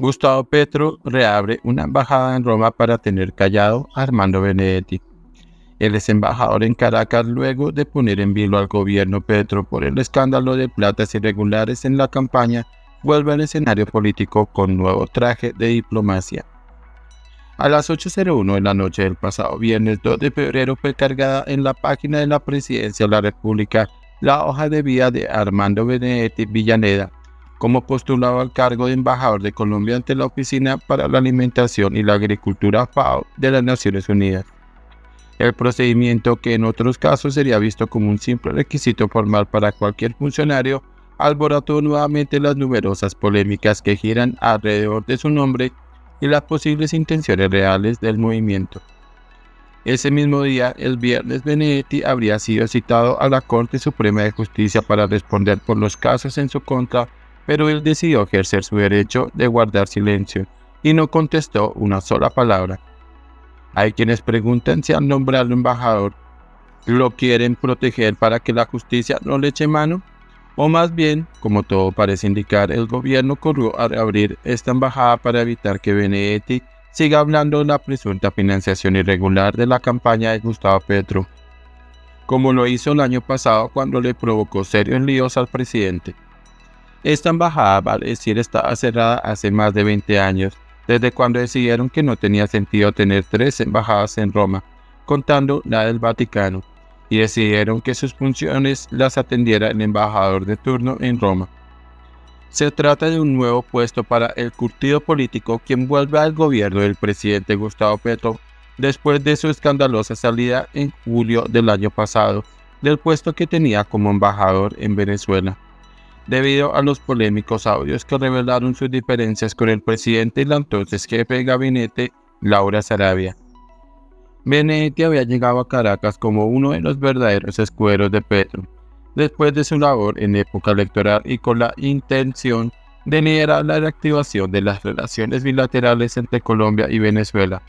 Gustavo Petro reabre una embajada en Roma para tener callado a Armando Benedetti. El ex embajador en Caracas, luego de poner en vilo al gobierno Petro por el escándalo de platas irregulares en la campaña, vuelve al escenario político con nuevo traje de diplomacia. A las 8.01 de la noche del pasado viernes 2 de febrero fue cargada en la página de la Presidencia de la República la hoja de vida de Armando Benedetti Villaneda como postulado al cargo de embajador de Colombia ante la Oficina para la Alimentación y la Agricultura FAO de las Naciones Unidas. El procedimiento que en otros casos sería visto como un simple requisito formal para cualquier funcionario alborotó nuevamente las numerosas polémicas que giran alrededor de su nombre y las posibles intenciones reales del movimiento. Ese mismo día, el viernes, Benedetti habría sido citado a la Corte Suprema de Justicia para responder por los casos en su contra, pero él decidió ejercer su derecho de guardar silencio y no contestó una sola palabra. Hay quienes preguntan si al nombrarlo embajador lo quieren proteger para que la justicia no le eche mano o más bien, como todo parece indicar, el gobierno corrió a abrir esta embajada para evitar que Benedetti siga hablando de la presunta financiación irregular de la campaña de Gustavo Petro, como lo hizo el año pasado cuando le provocó serios líos al presidente. Esta embajada, vale decir, estaba cerrada hace más de 20 años, desde cuando decidieron que no tenía sentido tener tres embajadas en Roma, contando la del Vaticano, y decidieron que sus funciones las atendiera el embajador de turno en Roma. Se trata de un nuevo puesto para el curtido político quien vuelve al gobierno del presidente Gustavo Petro después de su escandalosa salida en julio del año pasado del puesto que tenía como embajador en Venezuela, debido a los polémicos audios que revelaron sus diferencias con el presidente y la entonces jefe de gabinete, Laura Sarabia. Benedetti había llegado a Caracas como uno de los verdaderos escuderos de Petro, después de su labor en época electoral y con la intención de liderar la reactivación de las relaciones bilaterales entre Colombia y Venezuela,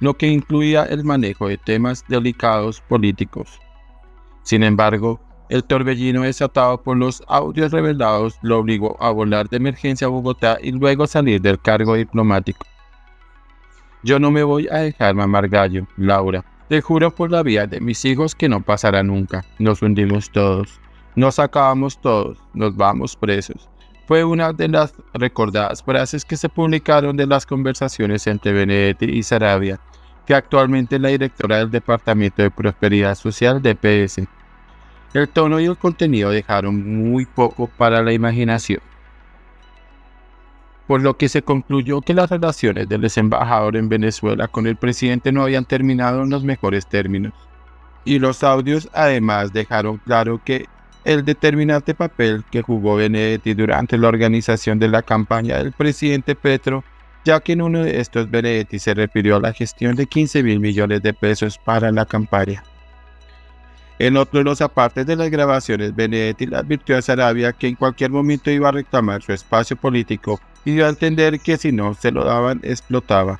lo que incluía el manejo de temas delicados políticos. Sin embargo, el torbellino desatado por los audios revelados lo obligó a volar de emergencia a Bogotá y luego salir del cargo diplomático. Yo no me voy a dejar mamar gallo, Laura. Te juro por la vida de mis hijos que no pasará nunca. Nos hundimos todos. Nos acabamos todos. Nos vamos presos. Fue una de las recordadas frases que se publicaron de las conversaciones entre Benedetti y Sarabia, que actualmente es la directora del Departamento de Prosperidad Social de PS. El tono y el contenido dejaron muy poco para la imaginación por lo que se concluyó que las relaciones del embajador en Venezuela con el presidente no habían terminado en los mejores términos. Y los audios además dejaron claro que el determinante papel que jugó Benedetti durante la organización de la campaña del presidente Petro, ya que en uno de estos Benedetti se refirió a la gestión de 15 mil millones de pesos para la campaña. En otro de los apartes de las grabaciones, Benedetti le advirtió a Sarabia que en cualquier momento iba a reclamar su espacio político y dio a entender que si no se lo daban, explotaba.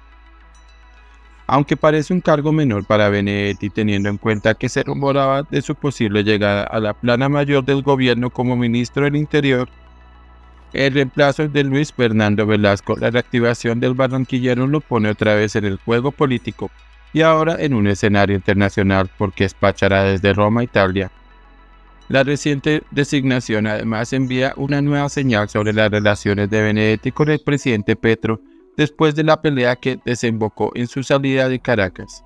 Aunque parece un cargo menor para Benedetti teniendo en cuenta que se rumoraba de su posible llegada a la plana mayor del gobierno como ministro del Interior, el reemplazo de Luis Fernando Velasco, la reactivación del barranquillero lo pone otra vez en el juego político y ahora en un escenario internacional porque despachará desde Roma, Italia, la reciente designación además envía una nueva señal sobre las relaciones de Benedetti con el presidente Petro después de la pelea que desembocó en su salida de Caracas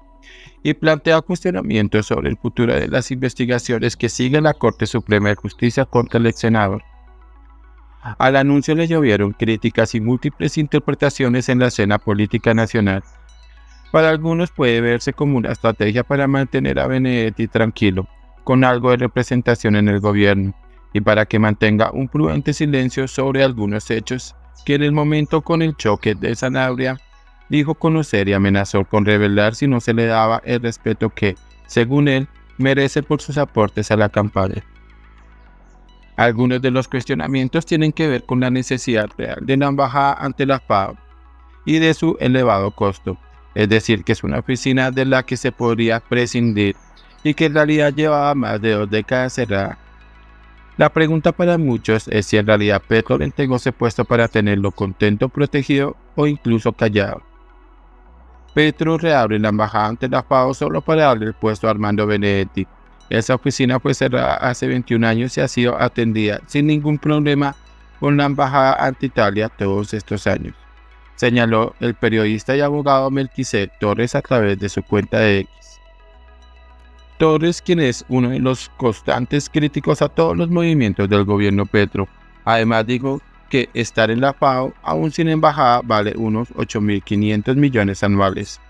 y plantea cuestionamientos sobre el futuro de las investigaciones que sigue la Corte Suprema de Justicia contra el ex senador. Al anuncio le llovieron críticas y múltiples interpretaciones en la escena política nacional. Para algunos puede verse como una estrategia para mantener a Benedetti tranquilo, con algo de representación en el gobierno y para que mantenga un prudente silencio sobre algunos hechos que en el momento con el choque de Sanabria dijo conocer y amenazó con revelar si no se le daba el respeto que, según él, merece por sus aportes a la campaña. Algunos de los cuestionamientos tienen que ver con la necesidad real de la embajada ante la FAO y de su elevado costo, es decir, que es una oficina de la que se podría prescindir y que en realidad llevaba más de dos décadas cerrada. La pregunta para muchos es si en realidad Petro le entregó ese puesto para tenerlo contento, protegido o incluso callado. Petro reabre la embajada ante la FAO solo para darle el puesto a Armando Benedetti. Esa oficina fue cerrada hace 21 años y ha sido atendida sin ningún problema con la embajada ante Italia todos estos años, señaló el periodista y abogado Melquised Torres a través de su cuenta de X. Torres, quien es uno de los constantes críticos a todos los movimientos del gobierno Petro, además dijo que estar en la FAO, aún sin embajada, vale unos 8.500 millones anuales,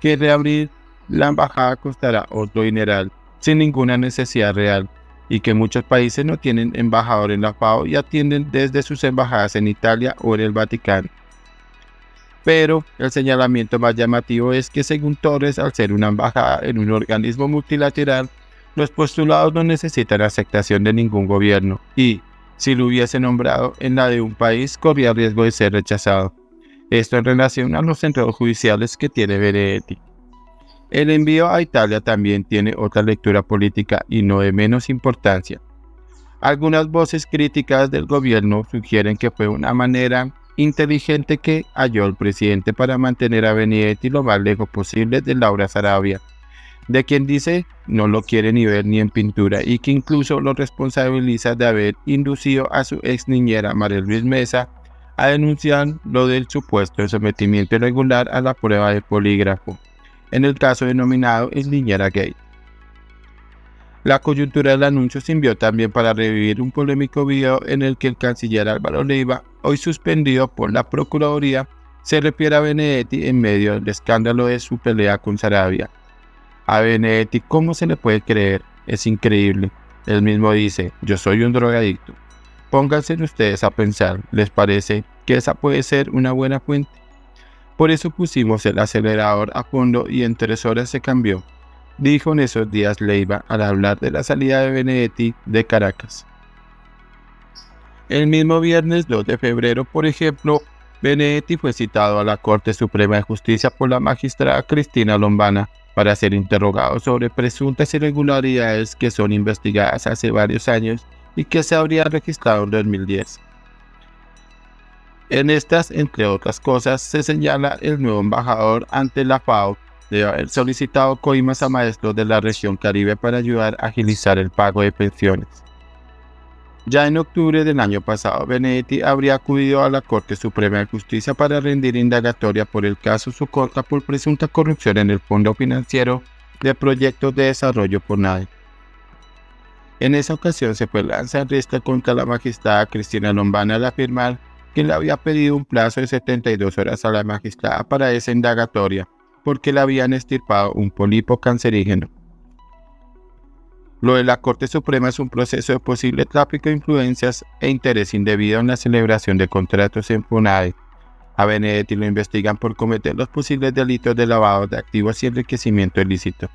que reabrir la embajada costará otro dineral, sin ninguna necesidad real, y que muchos países no tienen embajador en la FAO y atienden desde sus embajadas en Italia o en el Vaticano. Pero el señalamiento más llamativo es que según Torres, al ser una embajada en un organismo multilateral, los postulados no necesitan aceptación de ningún gobierno y, si lo hubiese nombrado en la de un país, corría riesgo de ser rechazado. Esto en relación a los centros judiciales que tiene Benedetti. El envío a Italia también tiene otra lectura política y no de menos importancia. Algunas voces críticas del gobierno sugieren que fue una manera inteligente que halló el presidente para mantener a Benedetti lo más lejos posible de Laura Sarabia de quien dice no lo quiere ni ver ni en pintura y que incluso lo responsabiliza de haber inducido a su ex niñera María Luis Mesa a denunciar lo del supuesto sometimiento irregular a la prueba de polígrafo, en el caso denominado el niñera gay. La coyuntura del anuncio se envió también para revivir un polémico video en el que el canciller Álvaro Leiva, hoy suspendido por la Procuraduría, se refiere a Benedetti en medio del escándalo de su pelea con Sarabia, a Benedetti, ¿cómo se le puede creer? Es increíble. Él mismo dice, yo soy un drogadicto. Pónganse ustedes a pensar, ¿les parece que esa puede ser una buena fuente? Por eso pusimos el acelerador a fondo y en tres horas se cambió, dijo en esos días Leiva al hablar de la salida de Benedetti de Caracas. El mismo viernes 2 de febrero, por ejemplo, Benedetti fue citado a la Corte Suprema de Justicia por la magistrada Cristina Lombana para ser interrogado sobre presuntas irregularidades que son investigadas hace varios años y que se habrían registrado en 2010. En estas, entre otras cosas, se señala el nuevo embajador ante la FAO de haber solicitado coimas a maestros de la región Caribe para ayudar a agilizar el pago de pensiones. Ya en octubre del año pasado, Benedetti habría acudido a la Corte Suprema de Justicia para rendir indagatoria por el caso Socorta por presunta corrupción en el Fondo Financiero de Proyectos de Desarrollo por NADE. En esa ocasión se fue lanza en contra la magistrada Cristina Lombana al afirmar que le había pedido un plazo de 72 horas a la magistrada para esa indagatoria, porque le habían estirpado un pólipo cancerígeno. Lo de la Corte Suprema es un proceso de posible tráfico de influencias e interés indebido en la celebración de contratos en FUNAE. A Benedetti lo investigan por cometer los posibles delitos de lavado de activos y enriquecimiento ilícito.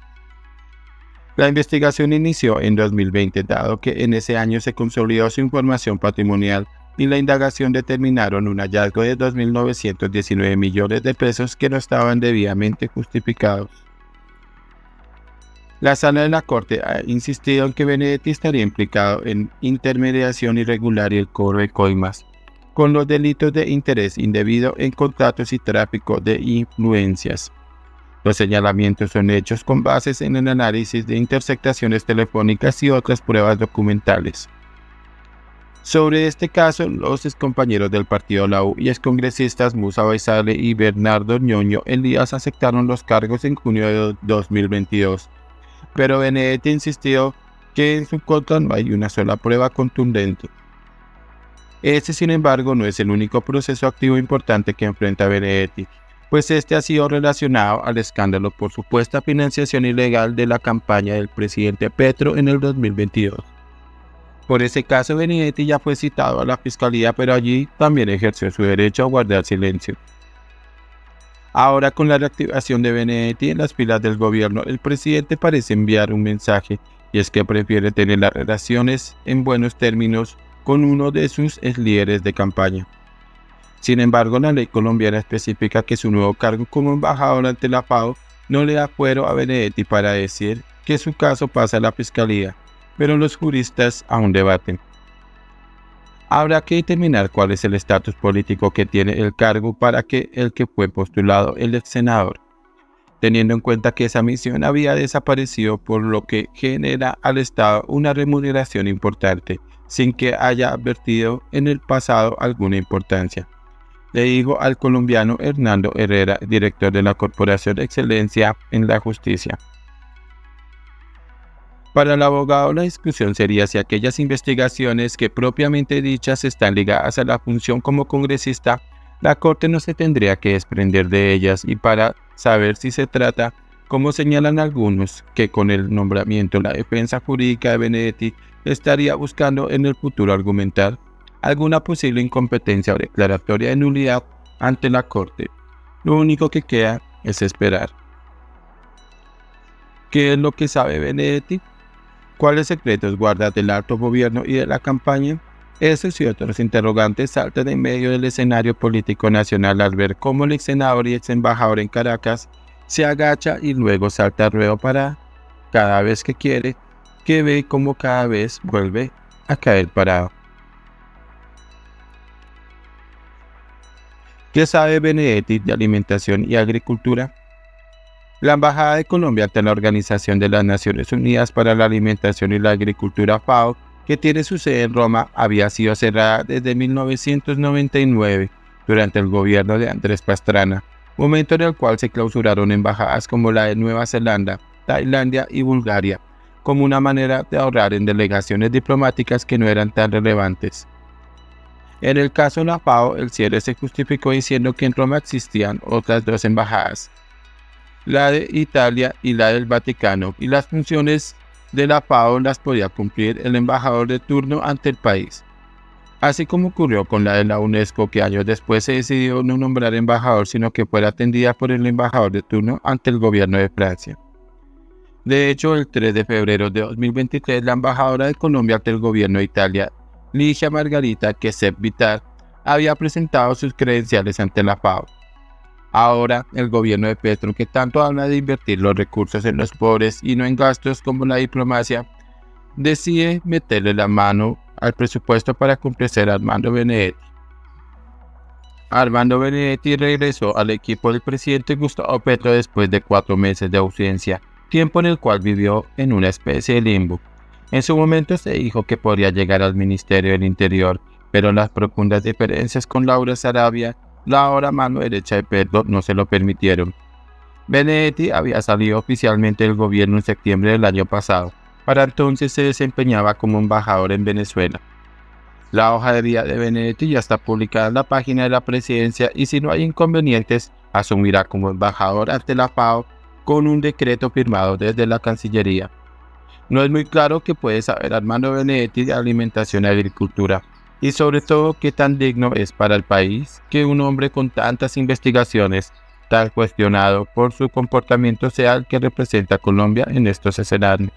La investigación inició en 2020, dado que en ese año se consolidó su información patrimonial y la indagación determinaron un hallazgo de 2.919 millones de pesos que no estaban debidamente justificados. La sala de la Corte ha insistido en que Benedetti estaría implicado en intermediación irregular y el cobro de coimas, con los delitos de interés indebido en contratos y tráfico de influencias. Los señalamientos son hechos con bases en el análisis de interceptaciones telefónicas y otras pruebas documentales. Sobre este caso, los excompañeros del partido La U y excongresistas Musa Baisale y Bernardo Ñoño Elías aceptaron los cargos en junio de 2022 pero Benedetti insistió que en su contra no hay una sola prueba contundente. Este, sin embargo, no es el único proceso activo importante que enfrenta Benedetti, pues este ha sido relacionado al escándalo por supuesta financiación ilegal de la campaña del presidente Petro en el 2022. Por ese caso, Benedetti ya fue citado a la fiscalía, pero allí también ejerció su derecho a guardar silencio. Ahora con la reactivación de Benedetti en las filas del gobierno, el presidente parece enviar un mensaje y es que prefiere tener las relaciones en buenos términos con uno de sus líderes de campaña. Sin embargo, la ley colombiana especifica que su nuevo cargo como embajador ante la FAO no le da fuero a Benedetti para decir que su caso pasa a la fiscalía, pero los juristas aún debaten. Habrá que determinar cuál es el estatus político que tiene el cargo para que el que fue postulado el ex senador, teniendo en cuenta que esa misión había desaparecido por lo que genera al Estado una remuneración importante, sin que haya advertido en el pasado alguna importancia. Le digo al colombiano Hernando Herrera, director de la Corporación de Excelencia en la Justicia. Para el abogado la discusión sería si aquellas investigaciones que propiamente dichas están ligadas a la función como congresista, la Corte no se tendría que desprender de ellas y para saber si se trata, como señalan algunos, que con el nombramiento la defensa jurídica de Benedetti estaría buscando en el futuro argumentar alguna posible incompetencia o declaratoria de nulidad ante la Corte. Lo único que queda es esperar. ¿Qué es lo que sabe Benedetti? ¿Cuáles secretos guarda del alto gobierno y de la campaña? Esos y otros interrogantes saltan en medio del escenario político nacional al ver cómo el ex senador y ex embajador en Caracas se agacha y luego salta al ruedo para, cada vez que quiere, que ve cómo cada vez vuelve a caer parado. ¿Qué sabe Benedetti de alimentación y agricultura? La Embajada de Colombia ante la Organización de las Naciones Unidas para la Alimentación y la Agricultura FAO, que tiene su sede en Roma, había sido cerrada desde 1999 durante el gobierno de Andrés Pastrana, momento en el cual se clausuraron embajadas como la de Nueva Zelanda, Tailandia y Bulgaria, como una manera de ahorrar en delegaciones diplomáticas que no eran tan relevantes. En el caso de la FAO, el cierre se justificó diciendo que en Roma existían otras dos embajadas, la de Italia y la del Vaticano, y las funciones de la FAO las podía cumplir el embajador de turno ante el país. Así como ocurrió con la de la UNESCO, que años después se decidió no nombrar embajador, sino que fuera atendida por el embajador de turno ante el gobierno de Francia. De hecho, el 3 de febrero de 2023, la embajadora de Colombia ante el gobierno de Italia, Ligia Margarita Quesep Vitar, había presentado sus credenciales ante la FAO. Ahora, el gobierno de Petro, que tanto habla de invertir los recursos en los pobres y no en gastos como la diplomacia, decide meterle la mano al presupuesto para complacer a Armando Benedetti. Armando Benedetti regresó al equipo del presidente Gustavo Petro después de cuatro meses de ausencia, tiempo en el cual vivió en una especie de limbo. En su momento se dijo que podría llegar al Ministerio del Interior, pero las profundas diferencias con Laura Sarabia la ahora mano derecha de Pedro no se lo permitieron. Benedetti había salido oficialmente del gobierno en septiembre del año pasado. Para entonces se desempeñaba como embajador en Venezuela. La hoja de vida de Benedetti ya está publicada en la página de la presidencia y si no hay inconvenientes, asumirá como embajador ante la FAO con un decreto firmado desde la Cancillería. No es muy claro qué puede saber Armando Benedetti de alimentación y agricultura, y sobre todo qué tan digno es para el país que un hombre con tantas investigaciones, tan cuestionado por su comportamiento sea el que representa a Colombia en estos escenarios.